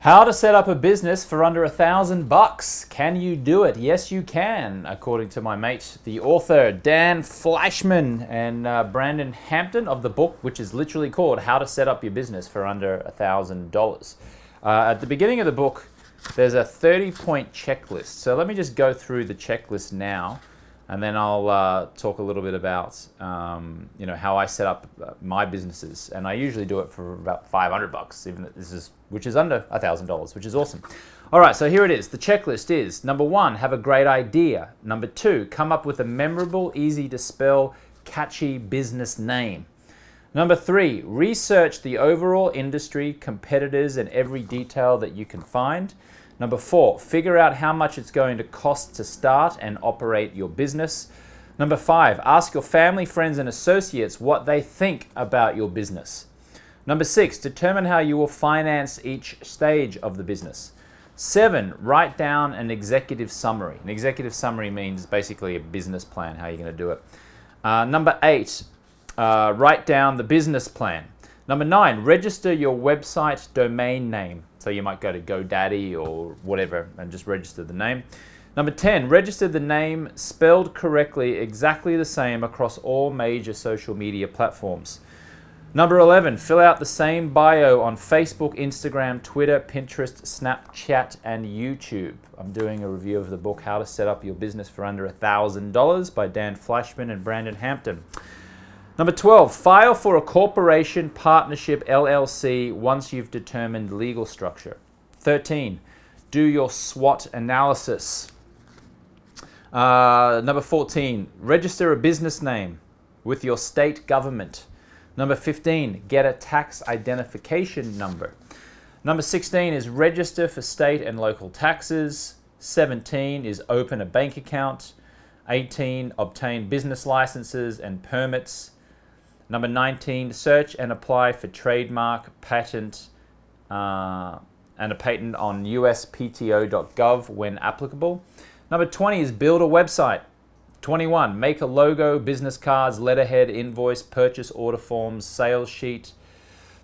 How to set up a business for under a thousand bucks. Can you do it? Yes, you can, according to my mate, the author Dan Fleyshman and uh, Brandon Hampton of the book, which is literally called How to Set Up Your Business for Under a Thousand Dollars. Uh, at the beginning of the book, there's a 30 point checklist. So let me just go through the checklist now and then I'll uh, talk a little bit about um, you know how I set up uh, my businesses, and I usually do it for about 500 bucks, even this is which is under thousand dollars, which is awesome. All right, so here it is. The checklist is number one, have a great idea. Number two, come up with a memorable, easy to spell, catchy business name. Number three, research the overall industry, competitors, and every detail that you can find. Number four, figure out how much it's going to cost to start and operate your business. Number five, ask your family, friends, and associates what they think about your business. Number six, determine how you will finance each stage of the business. Seven, write down an executive summary. An executive summary means basically a business plan, how you're going to do it. Uh, number eight, uh, write down the business plan. Number nine, register your website domain name. So you might go to GoDaddy or whatever and just register the name. Number 10, register the name spelled correctly, exactly the same across all major social media platforms. Number 11, fill out the same bio on Facebook, Instagram, Twitter, Pinterest, Snapchat, and YouTube. I'm doing a review of the book How to Set Up Your Business for Under $1,000 by Dan Fleyshman and Brandon Hampton. Number 12, file for a corporation, partnership, LLC once you've determined legal structure. 13, do your SWOT analysis. Uh, number 14, register a business name with your state government. Number 15, get a tax identification number. Number 16 is register for state and local taxes. 17 is open a bank account. 18, obtain business licenses and permits. Number 19, search and apply for trademark, patent, uh, and a patent on uspto.gov when applicable. Number 20 is build a website. 21, make a logo, business cards, letterhead, invoice, purchase order forms, sales sheet.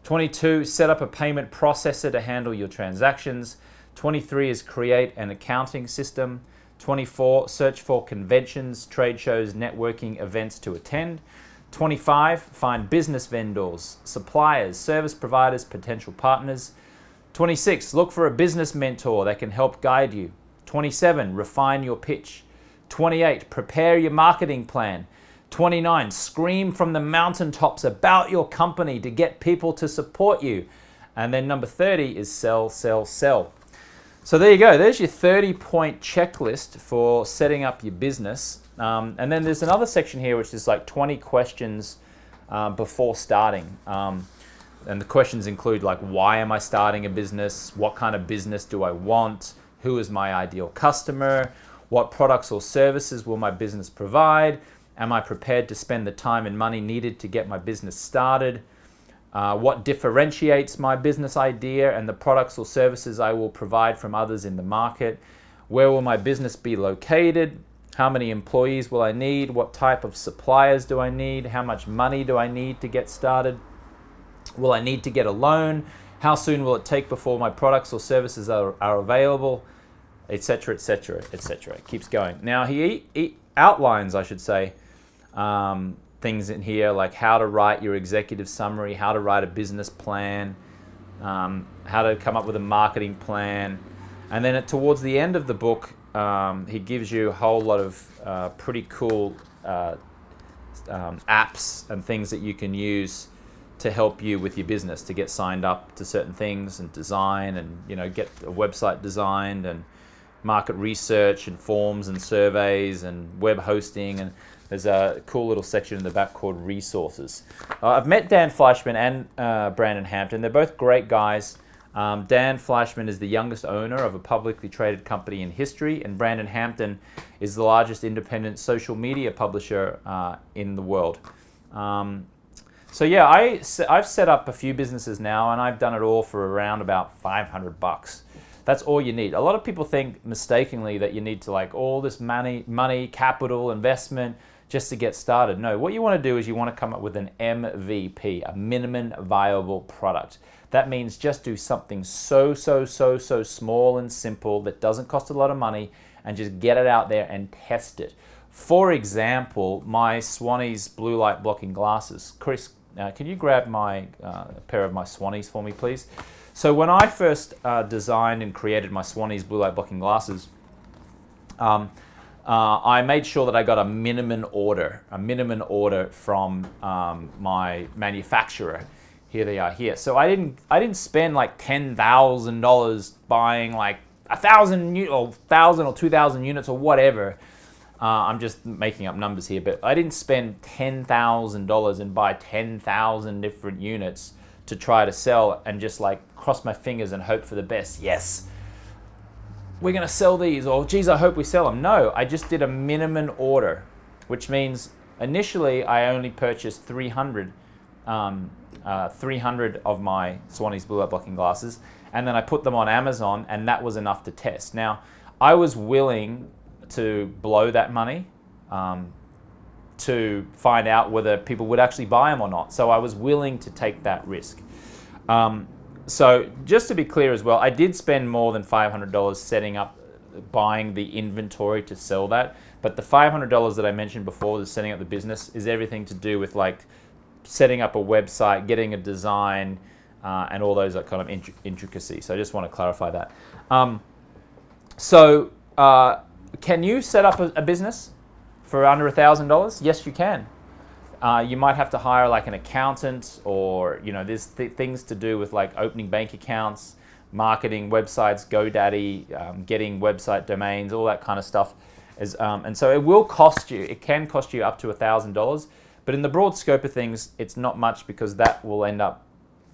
22, set up a payment processor to handle your transactions. 23 is create an accounting system. 24, search for conventions, trade shows, networking events to attend. 25, find business vendors, suppliers, service providers, potential partners. 26, look for a business mentor that can help guide you. 27, refine your pitch. 28, prepare your marketing plan. 29, scream from the mountaintops about your company to get people to support you. And then number 30 is sell, sell, sell. So there you go. There's your 30 point checklist for setting up your business. Um, and then there's another section here which is like 20 questions um, before starting. Um, and the questions include like, why am I starting a business? What kind of business do I want? Who is my ideal customer? What products or services will my business provide? Am I prepared to spend the time and money needed to get my business started? Uh, what differentiates my business idea and the products or services I will provide from others in the market? Where will my business be located? How many employees will I need? What type of suppliers do I need? How much money do I need to get started? Will I need to get a loan? How soon will it take before my products or services are, are available? Etc., etc., etc. It keeps going. Now, he, he outlines, I should say, um, things in here like how to write your executive summary, how to write a business plan, um, how to come up with a marketing plan. And then at, towards the end of the book, um, he gives you a whole lot of uh, pretty cool uh, um, apps and things that you can use to help you with your business to get signed up to certain things and design and you know get a website designed and market research and forms and surveys and web hosting and there's a cool little section in the back called resources. Uh, I've met Dan Fleyshman and uh, Brandon Hampton. They're both great guys. Um, Dan Fleyshman is the youngest owner of a publicly traded company in history, and Brandon Hampton is the largest independent social media publisher uh, in the world. Um, so yeah, I, I've set up a few businesses now, and I've done it all for around about 500 bucks. That's all you need. A lot of people think mistakenly that you need to like all this money, money, capital, investment just to get started. No, what you want to do is you want to come up with an MVP, a minimum viable product. That means just do something so, so, so, so small and simple that doesn't cost a lot of money and just get it out there and test it. For example, my Swannies blue light blocking glasses. Chris, uh, can you grab my uh, pair of my Swannies for me, please? So when I first uh, designed and created my Swannies blue light blocking glasses, um, uh, I made sure that I got a minimum order, a minimum order from um, my manufacturer. Here they are here. So I didn't, I didn't spend like ten thousand dollars buying like a thousand or thousand or two thousand units or whatever. Uh, I'm just making up numbers here, but I didn't spend ten thousand dollars and buy ten thousand different units to try to sell and just like cross my fingers and hope for the best. Yes, we're going to sell these, or geez, I hope we sell them. No, I just did a minimum order, which means initially I only purchased 300, um, uh, 300 of my Swannies blue light blocking glasses, and then I put them on Amazon, and that was enough to test. Now, I was willing to blow that money. Um, to find out whether people would actually buy them or not. So I was willing to take that risk. Um, so just to be clear as well, I did spend more than $500 setting up, buying the inventory to sell that. But the $500 that I mentioned before, the setting up the business, is everything to do with like setting up a website, getting a design, uh, and all those like, kind of intricacies. So I just want to clarify that. Um, so uh, can you set up a, a business? for under $1,000? Yes, you can. Uh, you might have to hire like an accountant or, you know, there's th things to do with like opening bank accounts, marketing, websites, GoDaddy, um, getting website domains, all that kind of stuff. Is, um, and so it will cost you, it can cost you up to $1,000, but in the broad scope of things, it's not much because that will end up,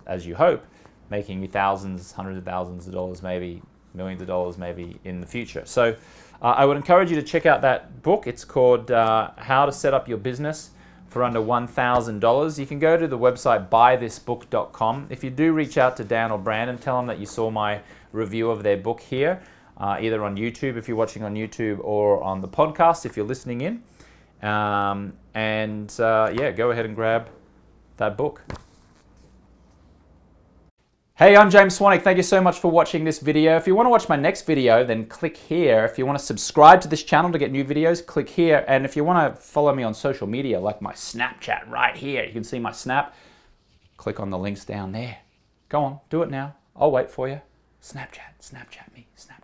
as you hope, making you thousands, hundreds of thousands of dollars, maybe millions of dollars maybe in the future. So uh, I would encourage you to check out that book. It's called uh, How to Set Up Your Business for Under $1,000. You can go to the website buythisbook.com. If you do reach out to Dan or Brandon, tell them that you saw my review of their book here, uh, either on YouTube if you're watching on YouTube or on the podcast if you're listening in. Um, and uh, yeah, go ahead and grab that book. Hey, I'm James Swanwick. Thank you so much for watching this video. If you want to watch my next video, then click here. If you want to subscribe to this channel to get new videos, click here. And if you want to follow me on social media, like my Snapchat right here, you can see my Snap, click on the links down there. Go on, do it now. I'll wait for you. Snapchat, Snapchat me, Snapchat.